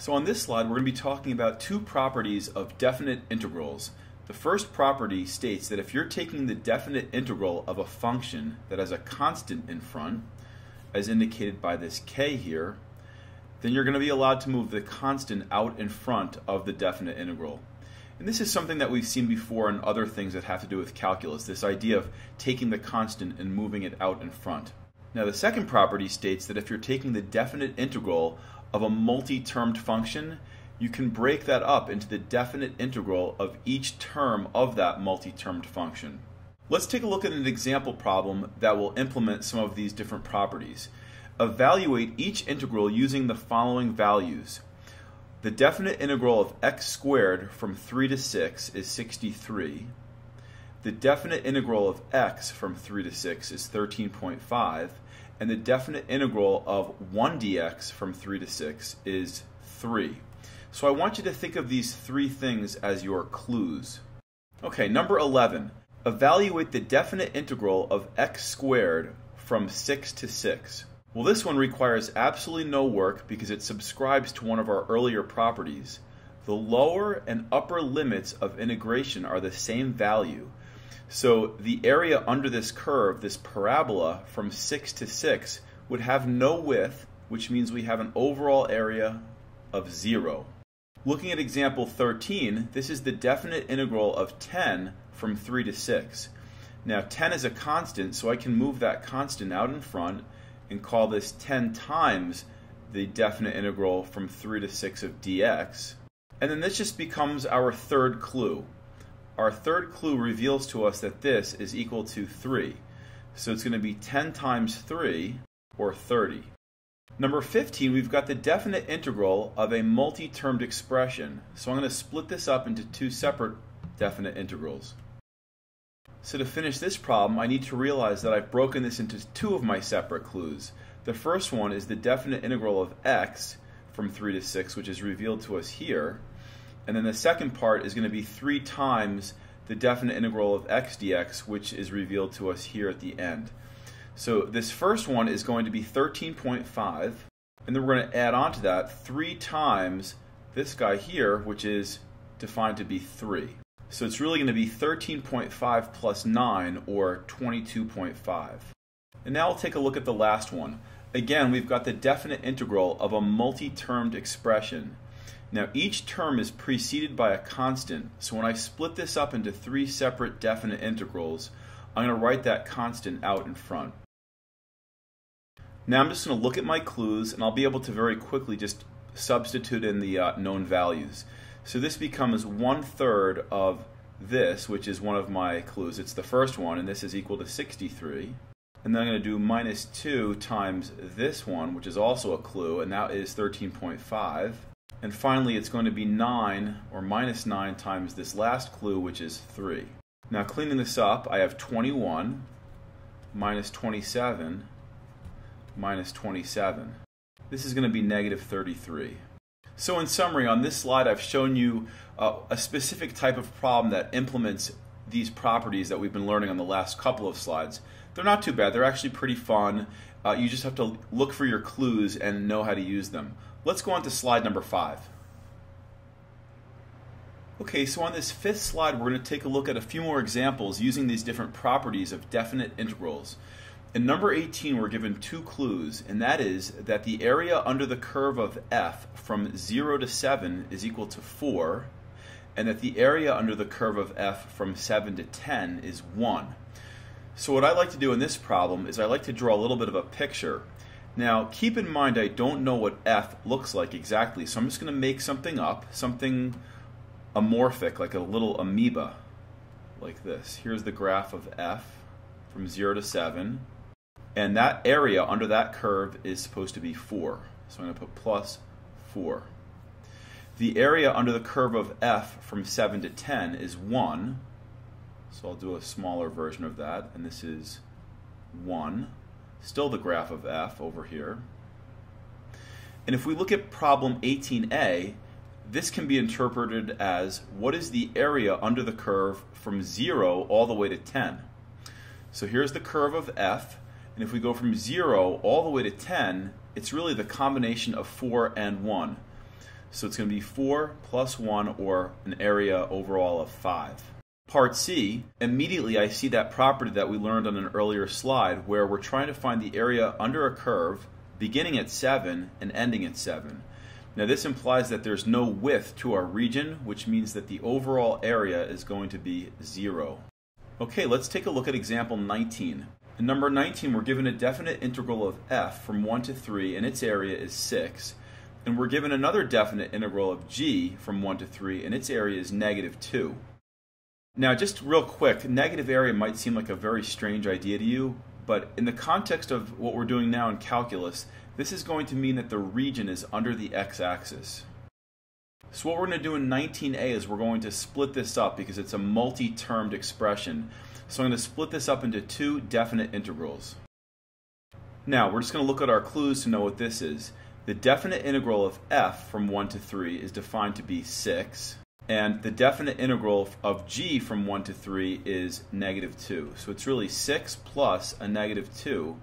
So on this slide, we're going to be talking about two properties of definite integrals. The first property states that if you're taking the definite integral of a function that has a constant in front, as indicated by this k here, then you're going to be allowed to move the constant out in front of the definite integral. And this is something that we've seen before in other things that have to do with calculus, this idea of taking the constant and moving it out in front. Now the second property states that if you're taking the definite integral of a multi-termed function, you can break that up into the definite integral of each term of that multi-termed function. Let's take a look at an example problem that will implement some of these different properties. Evaluate each integral using the following values. The definite integral of x squared from 3 to 6 is 63. The definite integral of x from 3 to 6 is 13.5 and the definite integral of 1 dx from 3 to 6 is 3. So I want you to think of these three things as your clues. Okay, number 11. Evaluate the definite integral of x squared from 6 to 6. Well, this one requires absolutely no work because it subscribes to one of our earlier properties. The lower and upper limits of integration are the same value, so the area under this curve, this parabola from 6 to 6, would have no width, which means we have an overall area of 0. Looking at example 13, this is the definite integral of 10 from 3 to 6. Now 10 is a constant, so I can move that constant out in front and call this 10 times the definite integral from 3 to 6 of dx. And then this just becomes our third clue our third clue reveals to us that this is equal to 3. So it's going to be 10 times 3, or 30. Number 15, we've got the definite integral of a multi-termed expression. So I'm going to split this up into two separate definite integrals. So to finish this problem, I need to realize that I've broken this into two of my separate clues. The first one is the definite integral of x from 3 to 6, which is revealed to us here. And then the second part is going to be 3 times the definite integral of x dx, which is revealed to us here at the end. So this first one is going to be 13.5, and then we're going to add on to that 3 times this guy here, which is defined to be 3. So it's really going to be 13.5 plus 9, or 22.5. And now we'll take a look at the last one. Again, we've got the definite integral of a multi-termed expression. Now each term is preceded by a constant, so when I split this up into three separate definite integrals, I'm going to write that constant out in front. Now I'm just going to look at my clues and I'll be able to very quickly just substitute in the uh, known values. So this becomes one third of this, which is one of my clues. It's the first one, and this is equal to 63. And then I'm going to do minus 2 times this one, which is also a clue, and that is 13.5. And finally, it's going to be 9 or minus 9 times this last clue, which is 3. Now, cleaning this up, I have 21 minus 27 minus 27. This is going to be negative 33. So in summary, on this slide, I've shown you uh, a specific type of problem that implements these properties that we've been learning on the last couple of slides. They're not too bad. They're actually pretty fun. Uh, you just have to look for your clues and know how to use them. Let's go on to slide number five. Okay, so on this fifth slide, we're going to take a look at a few more examples using these different properties of definite integrals. In number 18, we're given two clues, and that is that the area under the curve of f from 0 to 7 is equal to 4, and that the area under the curve of f from 7 to 10 is 1. So what I like to do in this problem is I like to draw a little bit of a picture. Now, keep in mind I don't know what f looks like exactly, so I'm just going to make something up, something amorphic, like a little amoeba, like this. Here's the graph of f from 0 to 7, and that area under that curve is supposed to be 4. So I'm going to put plus 4. The area under the curve of f from 7 to 10 is 1, so I'll do a smaller version of that, and this is 1 still the graph of f over here. And if we look at problem 18a, this can be interpreted as what is the area under the curve from 0 all the way to 10. So here's the curve of f, and if we go from 0 all the way to 10, it's really the combination of 4 and 1. So it's going to be 4 plus 1, or an area overall of 5. Part C, immediately I see that property that we learned on an earlier slide where we're trying to find the area under a curve beginning at 7 and ending at 7. Now this implies that there's no width to our region, which means that the overall area is going to be 0. Okay, let's take a look at example 19. In number 19, we're given a definite integral of f from 1 to 3, and its area is 6. And we're given another definite integral of g from 1 to 3, and its area is negative 2. Now, just real quick, negative area might seem like a very strange idea to you, but in the context of what we're doing now in calculus, this is going to mean that the region is under the x-axis. So what we're going to do in 19a is we're going to split this up because it's a multi-termed expression. So I'm going to split this up into two definite integrals. Now, we're just going to look at our clues to know what this is. The definite integral of f from 1 to 3 is defined to be 6, and the definite integral of g from 1 to 3 is negative 2. So it's really 6 plus a negative 2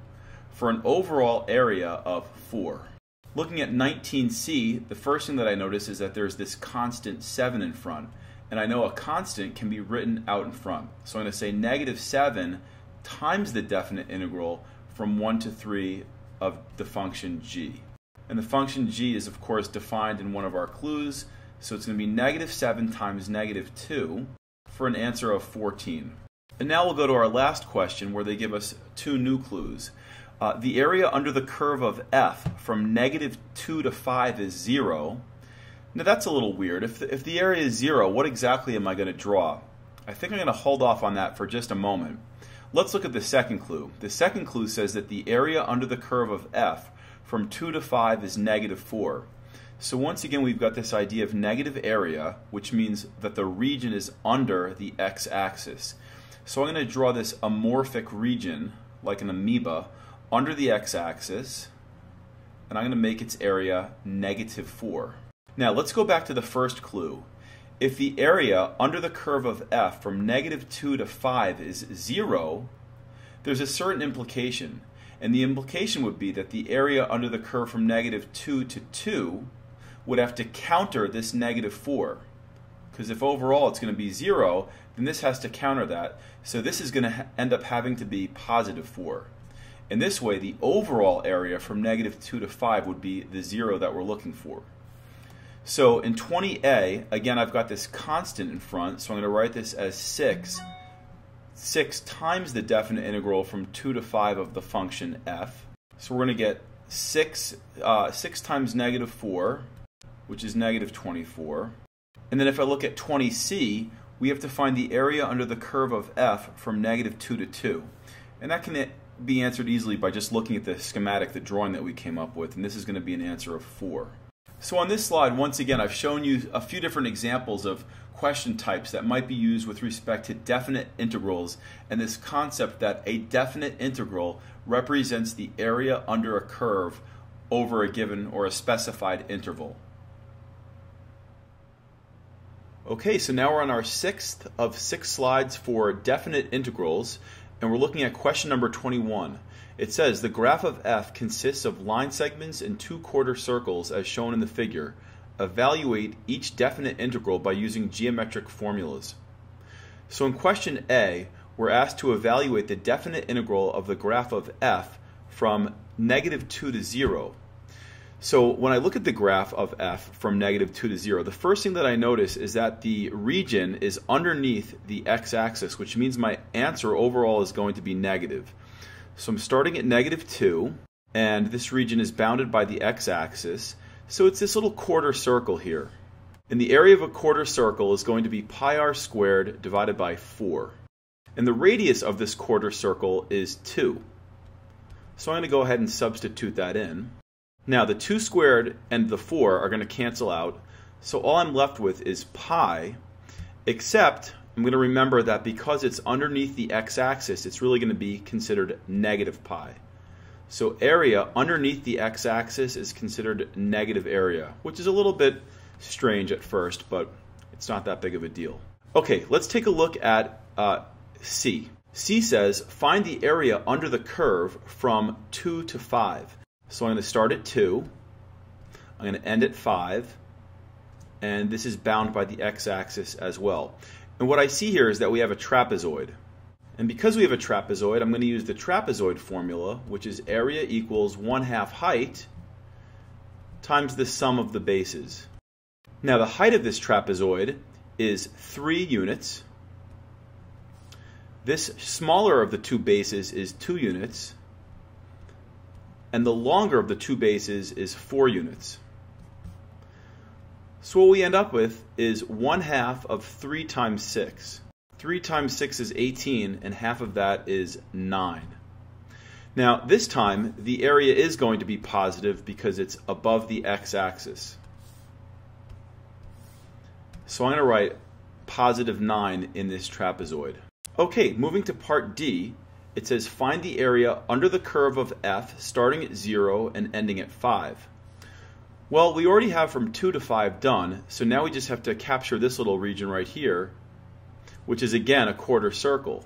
for an overall area of 4. Looking at 19c, the first thing that I notice is that there's this constant 7 in front and I know a constant can be written out in front. So I'm going to say negative 7 times the definite integral from 1 to 3 of the function g. And the function g is, of course, defined in one of our clues, so it's going to be negative 7 times negative 2 for an answer of 14. And now we'll go to our last question where they give us two new clues. Uh, the area under the curve of f from negative 2 to 5 is 0, now that's a little weird. If the, if the area is zero, what exactly am I going to draw? I think I'm going to hold off on that for just a moment. Let's look at the second clue. The second clue says that the area under the curve of f from 2 to 5 is negative 4. So once again, we've got this idea of negative area, which means that the region is under the x-axis. So I'm going to draw this amorphic region, like an amoeba, under the x-axis, and I'm going to make its area negative 4. Now let's go back to the first clue. If the area under the curve of f from negative 2 to 5 is 0, there's a certain implication. And the implication would be that the area under the curve from negative 2 to 2 would have to counter this negative 4. Because if overall it's going to be 0, then this has to counter that. So this is going to end up having to be positive 4. In this way, the overall area from negative 2 to 5 would be the 0 that we're looking for. So in 20a, again, I've got this constant in front, so I'm going to write this as 6. 6 times the definite integral from 2 to 5 of the function f. So we're going to get 6, uh, 6 times negative 4, which is negative 24. And then if I look at 20c, we have to find the area under the curve of f from negative 2 to 2. And that can be answered easily by just looking at the schematic, the drawing that we came up with, and this is going to be an answer of 4. So on this slide, once again, I've shown you a few different examples of question types that might be used with respect to definite integrals and this concept that a definite integral represents the area under a curve over a given or a specified interval. Okay, so now we're on our sixth of six slides for definite integrals, and we're looking at question number 21. It says the graph of f consists of line segments and two quarter circles as shown in the figure. Evaluate each definite integral by using geometric formulas. So in question A, we're asked to evaluate the definite integral of the graph of f from negative 2 to 0. So when I look at the graph of f from negative 2 to 0, the first thing that I notice is that the region is underneath the x-axis, which means my answer overall is going to be negative. So I'm starting at negative 2, and this region is bounded by the x-axis. So it's this little quarter circle here. And the area of a quarter circle is going to be pi r squared divided by 4. And the radius of this quarter circle is 2. So I'm going to go ahead and substitute that in. Now the 2 squared and the 4 are going to cancel out. So all I'm left with is pi, except I'm going to remember that because it's underneath the x-axis, it's really going to be considered negative pi. So area underneath the x-axis is considered negative area, which is a little bit strange at first, but it's not that big of a deal. Okay, let's take a look at uh, C. C says, find the area under the curve from 2 to 5. So I'm going to start at 2. I'm going to end at 5. and this is bound by the x-axis as well. And what I see here is that we have a trapezoid. And because we have a trapezoid, I'm going to use the trapezoid formula, which is area equals 1 half height times the sum of the bases. Now the height of this trapezoid is 3 units. This smaller of the two bases is 2 units. And the longer of the two bases is 4 units. So what we end up with is 1 half of 3 times 6. 3 times 6 is 18, and half of that is 9. Now, this time, the area is going to be positive because it's above the x-axis. So I'm going to write positive 9 in this trapezoid. Okay, moving to part D, it says find the area under the curve of f starting at 0 and ending at 5. Well, we already have from 2 to 5 done, so now we just have to capture this little region right here, which is again a quarter circle.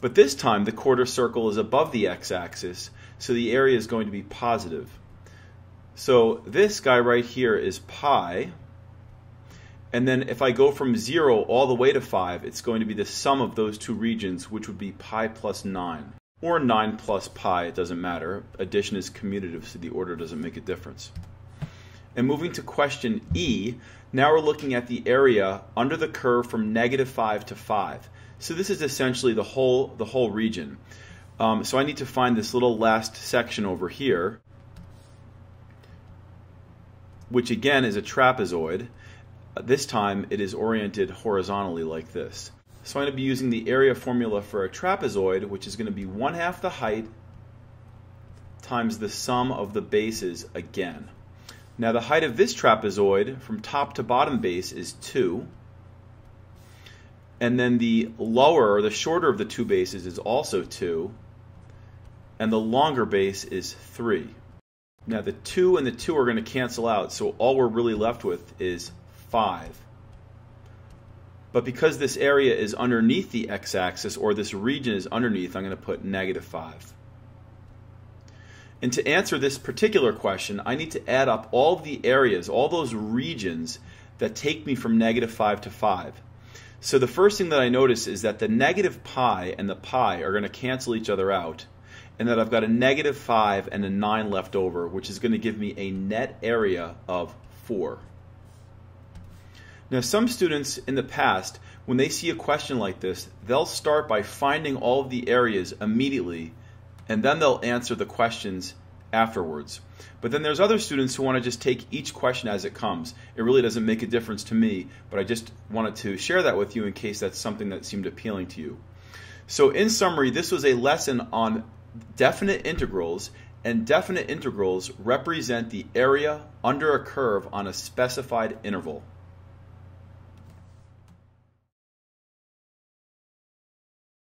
But this time the quarter circle is above the x-axis, so the area is going to be positive. So this guy right here is pi, and then if I go from 0 all the way to 5, it's going to be the sum of those two regions, which would be pi plus 9. Or 9 plus pi, it doesn't matter. Addition is commutative, so the order doesn't make a difference. And moving to question E, now we're looking at the area under the curve from negative 5 to 5. So this is essentially the whole, the whole region. Um, so I need to find this little last section over here, which again is a trapezoid. This time it is oriented horizontally like this. So I'm going to be using the area formula for a trapezoid, which is going to be 1 half the height times the sum of the bases again. Now the height of this trapezoid from top to bottom base is 2. And then the lower, or the shorter of the two bases is also 2. And the longer base is 3. Now the 2 and the 2 are going to cancel out, so all we're really left with is 5. But because this area is underneath the x-axis, or this region is underneath, I'm going to put negative 5. And to answer this particular question, I need to add up all the areas, all those regions that take me from negative 5 to 5. So the first thing that I notice is that the negative pi and the pi are going to cancel each other out, and that I've got a negative 5 and a 9 left over, which is going to give me a net area of 4. Now, some students in the past, when they see a question like this, they'll start by finding all of the areas immediately and then they'll answer the questions afterwards. But then there's other students who want to just take each question as it comes. It really doesn't make a difference to me, but I just wanted to share that with you in case that's something that seemed appealing to you. So, in summary, this was a lesson on definite integrals, and definite integrals represent the area under a curve on a specified interval.